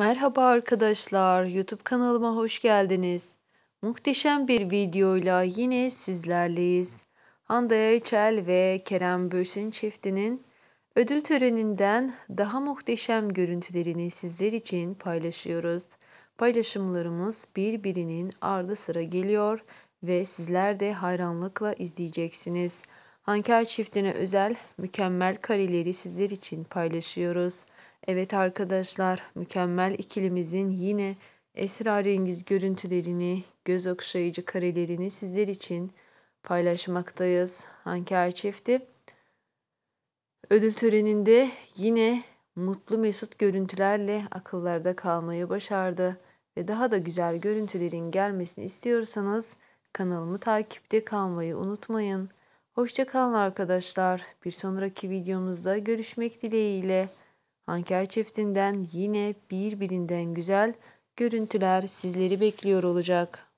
Merhaba arkadaşlar, YouTube kanalıma hoş geldiniz. Muhteşem bir videoyla yine sizlerleyiz. Hande Erçel ve Kerem Bürsin çiftinin ödül töreninden daha muhteşem görüntülerini sizler için paylaşıyoruz. Paylaşımlarımız birbirinin ardı sıra geliyor ve sizler de hayranlıkla izleyeceksiniz. Hanker çiftine özel mükemmel kareleri sizler için paylaşıyoruz. Evet arkadaşlar, mükemmel ikilimizin yine esrarengiz görüntülerini, göz okşayıcı karelerini sizler için paylaşmaktayız. Hanker çifti ödül töreninde yine mutlu mesut görüntülerle akıllarda kalmayı başardı. Ve daha da güzel görüntülerin gelmesini istiyorsanız kanalımı takipte kalmayı unutmayın. Hoşçakalın arkadaşlar. Bir sonraki videomuzda görüşmek dileğiyle. Anker çiftinden yine birbirinden güzel görüntüler sizleri bekliyor olacak.